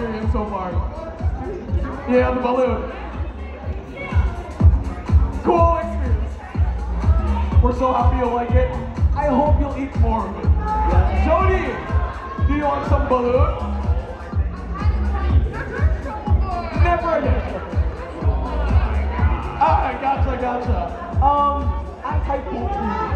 experience so far? Yeah, the balut. Cool experience. We're so happy you like it. I hope you'll eat more of it. Jody, do you want some balut? Never again. Ah, gotcha, gotcha. Um, I'm type poultry.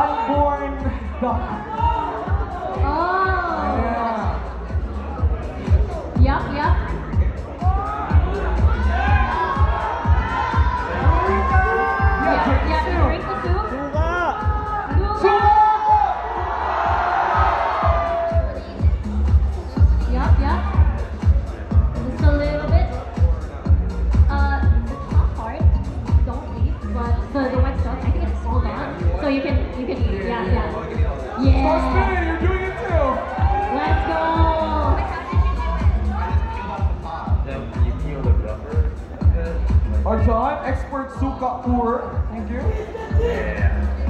Unborn duck. Start Yeah. spinning, you're doing it too. Let's go. Then you peel the rubber. Arjan, expert suka pour. Thank you. Yeah.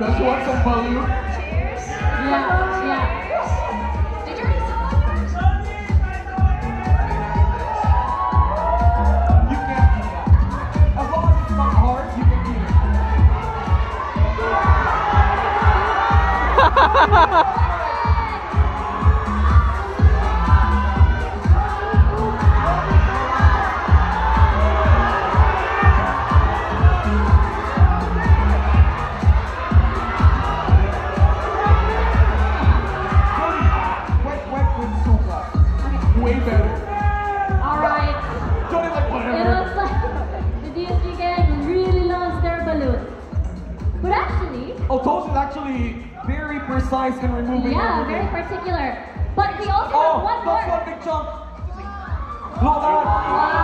Does you want some balut? Yeah, yeah. Oh, is actually very precise in removing yeah, very particular. But we also Oh, have one that's more. one big chunk. Look that.